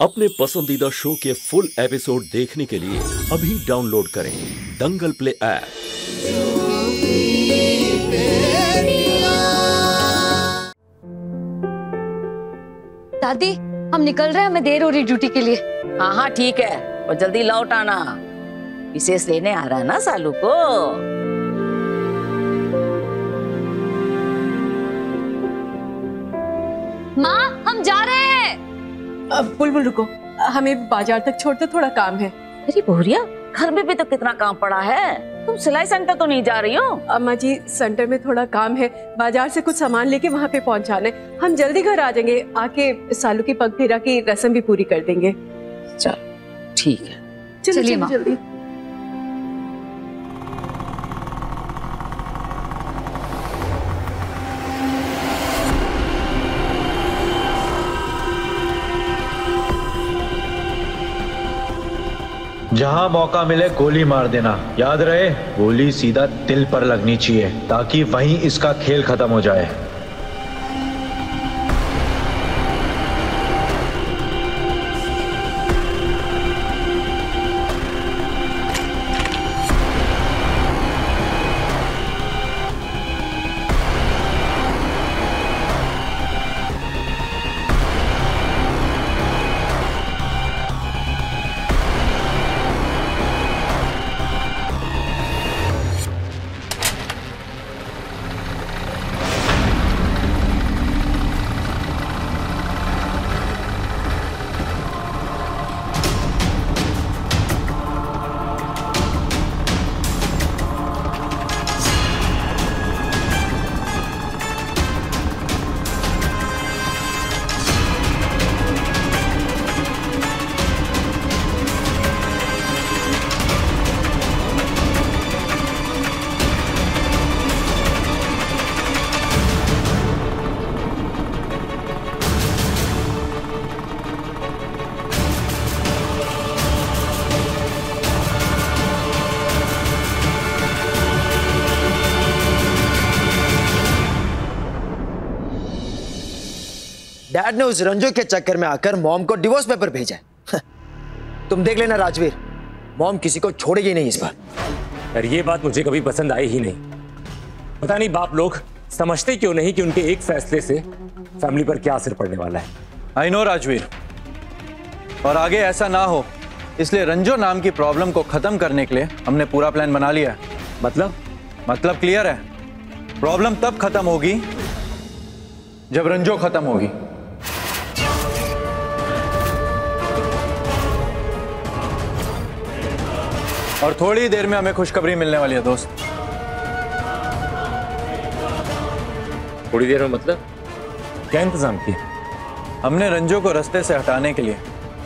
अपने पसंदीदा शो के फुल एपिसोड देखने के लिए अभी डाउनलोड करें दंगल प्ले ऐप। दादी हम निकल रहे हैं हमें देर हो रही ड्यूटी के लिए। हाँ हाँ ठीक है। और जल्दी लौट आना। विशेष लेने आ रहा है ना सालू को? माँ हम जा रहे हैं बुलबुल रुको। हमें बाज़ार तक छोड़ दो थोड़ा काम है। अरे बोरिया घर में भी तो कितना काम पड़ा है। तुम सिलाई सेंटर तो नहीं जा रही हो? अम्मा जी सेंटर में थोड़ा काम है। बाज़ार से कुछ सामान लेके वहाँ पे पहुँचाने। हम जल्दी घर आ जाएँगे। आके सालू की पग फेरा की रस्म भी पूरी कर देंगे। चल ठीक है। चलिए, जल्दी। जहाँ मौका मिले गोली मार देना। याद रहे, गोली सीधा दिल पर लगनी चाहिए, ताकि वहीं इसका खेल खत्म हो जाए। डैड ने उस रंजो के चक्कर में आकर मॉम को डिवोर्स पेपर भेजा है। तुम देख लेना राजवीर मॉम किसी को छोड़ेगी नहीं इस बार। पर ये बात मुझे कभी पसंद आई ही नहीं। पता नहीं बाप लोग समझते क्यों नहीं कि उनके एक फैसले से फैमिली पर क्या असर पड़ने वाला है। I know Rajveer. और आगे ऐसा ना हो इसलिए रंजो नाम की प्रॉब्लम को खत्म करने के लिए हमने पूरा प्लान बना लिया है। मतलब? मतलब क्लियर है। प्रॉब्लम तब खत्म होगी जब रंजो खत्म होगी। और थोड़ी देर में हमें खुशखबरी मिलने वाली है दोस्त। थोड़ी देर में मतलब? क्या इंतज़ाम किया हमने रंजो को रास्ते से हटाने के लिए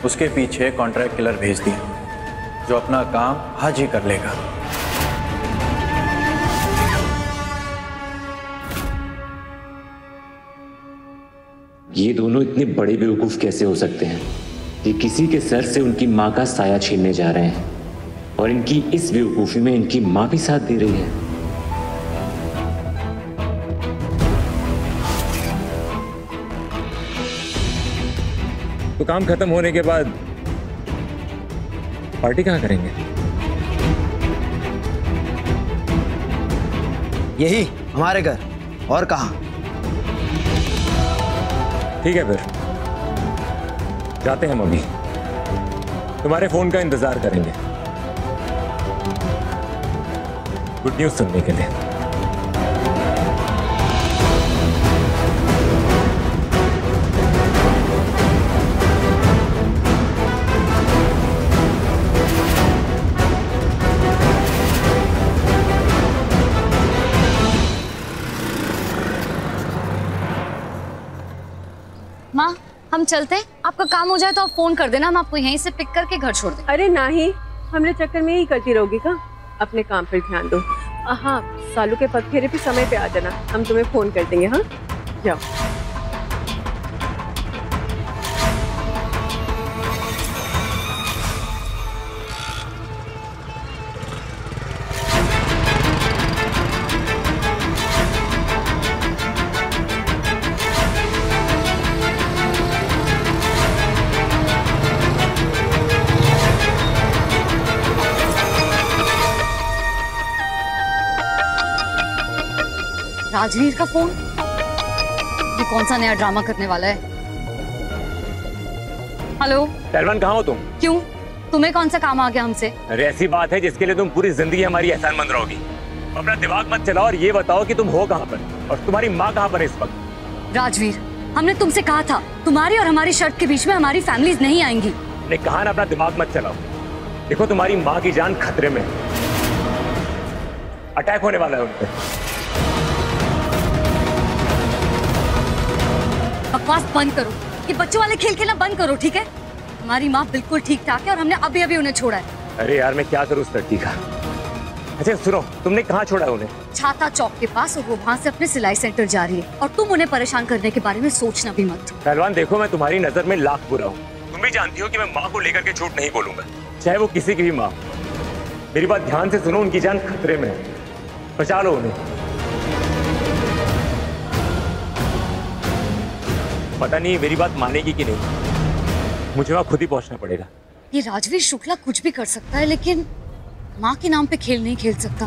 उसके पीछे कॉन्ट्रैक्ट किलर भेज दिया जो अपना काम आज ही कर लेगा। ये दोनों इतने बड़े बेवकूफ़ कैसे हो सकते हैं? ये किसी के सर से उनकी माँ का साया छीनने जा रहे हैं। और इनकी इस बेवकूफ़ी में इनकी माँ भी साथ दे रही है। तो काम खत्म होने के बाद पार्टी कहाँ करेंगे? यही हमारे घर। और कहा? ठीक है फिर। जाते हैं हम अभी तुम्हारे फ़ोन का इंतज़ार करेंगे। गुड न्यूज़ सुनने के लिए। माँ हम चलते हैं। आपका काम हो जाए तो आप फ़ोन कर देना हम आपको यहीं से पिक करके घर छोड़ देंगे। अरे नहीं हमने चक्कर में ही करती रहोगी का? अपने काम पर ध्यान दो। हाँ सालू के पद फेरे भी समय पे आ जाना। हम तुम्हें फ़ोन कर देंगे हाँ? जाओ। राजवीर का फ़ोन? ये कौन सा नया ड्रामा करने वाला है? हेलो? पहलवान कहाँ हो तुम? क्यों? तुम्हें कौन सा काम आ गया हमसे? अरे ऐसी बात है जिसके लिए तुम पूरी ज़िंदगी हमारी एहसानमंद रहोगी। अपना दिमाग मत चलाओ और ये बताओ कि तुम हो कहाँ पर और तुम्हारी माँ कहाँ पर है इस वक्त? राजवीर हमने तुमसे कहा था तुम्हारी और हमारी शर्त के बीच में हमारी फैमिलीज़ नहीं आएँगी। ने कहा ना अपना दिमाग मत चलाओ। देखो तुम्हारी माँ की जान खतरे में है। अटैक होने वाला है उनपे। बकवास बंद करो। ये बच्चों वाले खेल खेलना बंद करो ठीक है? हमारी माँ बिल्कुल ठीक ठाक है और हमने अभी अभी उन्हें छोड़ा है। अरे यार मैं क्या करूँ उस लड़की का? अच्छा सुनो तुमने कहाँ छोड़ा है उन्हें? छाता चौक के पास और वो वहाँ से अपने सिलाई सेंटर जा रही है। और तुम उन्हें परेशान करने के बारे में सोचना भी मत। पहलवान देखो मैं तुम्हारी नज़र में लाख बुरा हूँ। तुम भी जानती हो कि मैं माँ को लेकर के झूठ नहीं बोलूँगा। चाहे वो किसी की भी माँ मेरी बात ध्यान से सुनो उनकी जान खतरे में है। बचा लो उन्हें। पता नहीं मेरी बात मानेगी कि नहीं। मुझे वहाँ खुद ही पहुँचना पड़ेगा। ये राजवीर शुक्ला कुछ भी कर सकता है, लेकिन माँ के नाम पे खेल नहीं खेल सकता।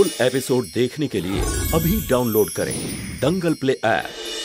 फुल एपिसोड देखने के लिए अभी डाउनलोड करें दंगल प्ले ऐप।